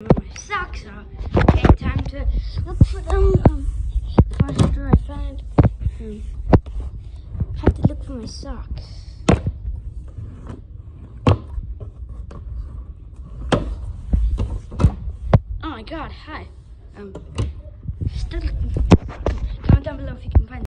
my socks are. Okay, time to look for them. Um, after I find, um, hmm. have to look for my socks. Oh my god, hi. Um, still looking for Comment down below if you can find